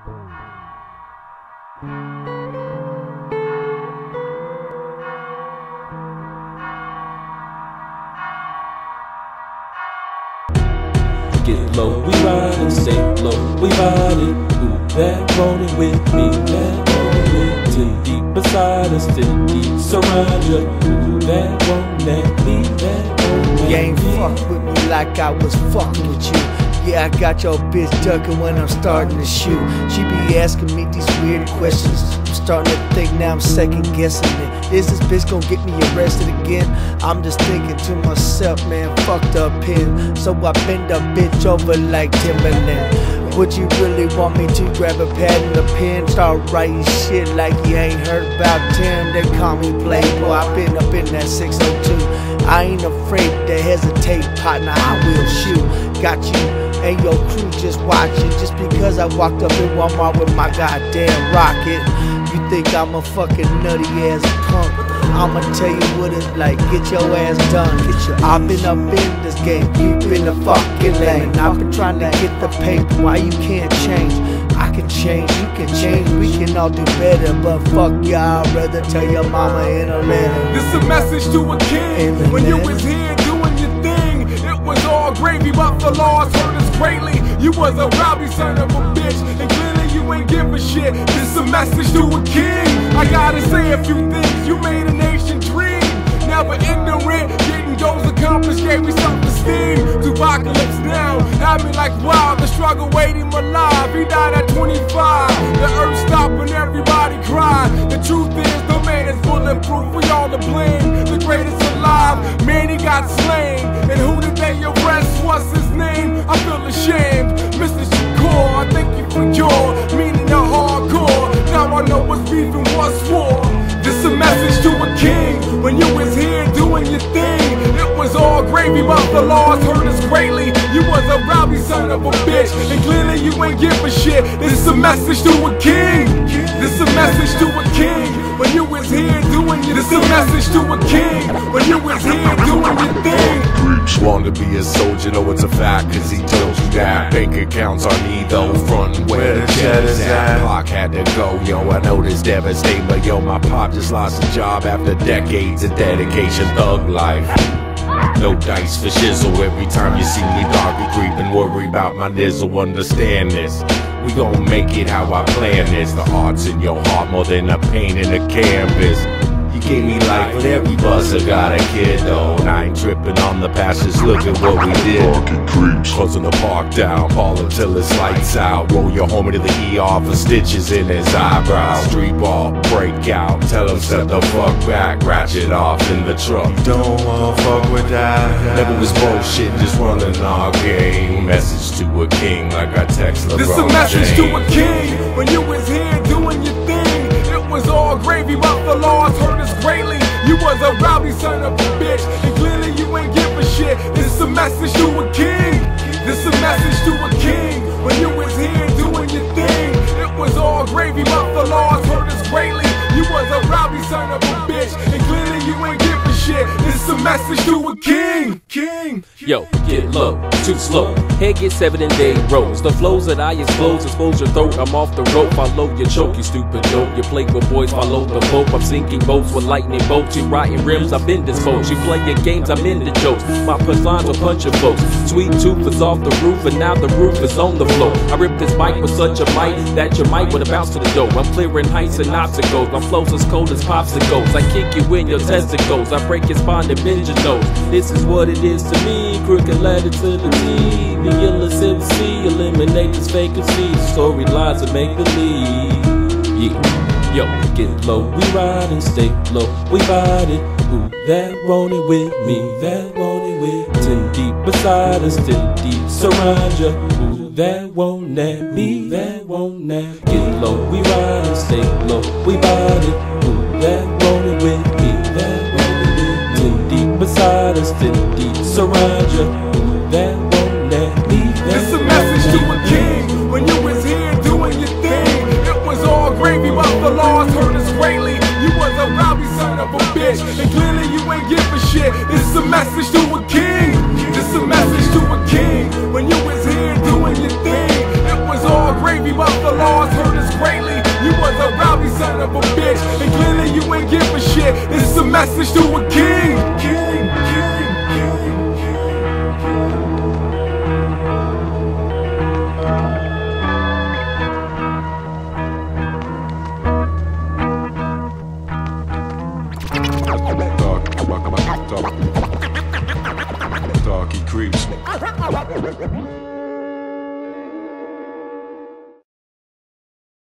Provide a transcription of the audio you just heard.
Get low, we riding, stay low, we riding. Ooh, that rolling with me, that rolling with me. Deep beside us, till deep surround you. Ooh, that won't let me, You ain't me. fuck with me like I was fucking with you. Yeah, I got your bitch ducking when I'm starting to shoot. She be asking me these weird questions. I'm starting to think now I'm second guessing it. Is this bitch gonna get me arrested again? I'm just thinking to myself, man, fucked up pin. So I bend a bitch over like Timberland. Would you really want me to grab a pad and a pen? Start writing shit like you ain't heard about Tim. They call me Playboy. i been up in that 602. I ain't afraid to hesitate, partner. I will shoot. Got you and your crew just watching. Just because I walked up in Walmart with my goddamn rocket. Think I'm a fucking nutty ass punk? I'ma tell you what it's like. Get your ass done. Get your. I've been up in this game. You been the fucking lane. I've been trying to get the paper. Why you can't change? I can change, you can change, we can all do better. But fuck y'all, I'd rather tell your mama in a letter. This a message to a king. When you was here doing your thing, it was all gravy, but the laws hurt us greatly. You was a rowdy son of a bitch, and clearly you ain't give a shit. This a message to a king. I gotta say a few things. You made a nation dream. Never ignorant, getting goals accomplished, gave me self-esteem. 2Pacalypse Now, had me like wow, the struggle weighed him alive. He died at 25. The earth stopped and everybody cried. The truth is, the man is bulletproof. We all to blame. The greatest alive, man, he got slain. And who did they arrest? What's his your meaning the hardcore. Now I know what's beef and what's war. This a message to a king. When you was here doing your thing, it was all gravy, but the laws hurt us greatly. You was a rowdy son of a bitch, and clearly you ain't give a shit. This a message to a king. This a message to a king. When you was here doing your This a message to a king. When you was here doing your thing. Want to be a soldier, know it's a fact, cause he told you that. Bank accounts on me though, front where the cheddar's at. Clock had to go, yo, I know this devastating, but yo, my pop just lost a job after decades of dedication, thug life. No dice for shizzle every time you see me doggy creeping. Worry about my nizzle, understand this. We gon' make it how I plan this. The art's in your heart more than a paint in a canvas. You gave me life, but every buzzer got a kid though. And I ain't tripping on the past, just look at what we did. Closing the park down, ball until it's lights out. Roll your homie to the ER for stitches in his eyebrow. Street ball, break out, tell him step the fuck back, ratchet off in the truck. Don't wanna fuck with that. Never was bullshit, just running our game. Message to a king, like I text LeBron This a message to a king. When you was here message to a king. When you was here doing your thing, it was all gravy, but the laws hurt us greatly. You was a rowdy son of a bitch, and clearly you ain't give a shit. This a message to a king. King. Yo, get low, too slow. Head gets seven and day rolls. The flows that I expose, expose your throat. I'm off the rope, follow your choke, you stupid dope. You play with boys, follow the boat. I'm sinking boats with lightning bolts. You riding rims, I've been disposed. You play your games, I'm in the jokes. My punchlines will punch folks. Sweetooth is off the roof, and now the roof is on the floor. I rip this mic with such a might that your mic would bounce to the door. I'm clearing heights and obstacles. My flows as cold as popsicles. I kick you in your testicles. I break your spine and bend your. This is what it is to me. Crooked letter to the T. The illest MC. Eliminate this vacancy. Storylines that make believe. Yeah. Yo, get low, we ride and stay low, we ride it. Ooh, that rolling with me, that rolling with ten deep beside us, ten deep surround ya. Ooh, that won't let me, that won't let Get low, we ride and stay low, we ride it. Ooh, that rolling with me, that surround. Ooh, that won't let me, This a message to a king. When you was here doing your thing, it was all gravy, but the laws hurt us greatly. You was a rowdy son of a bitch, and clearly you ain't give a shit. This is a message to a king. This is a message to a king. When you was here doing your thing, it was all gravy, but the laws hurt us greatly. You was a rowdy son of a bitch, and clearly you ain't give a shit. This is a message to a king, Darky Creeps.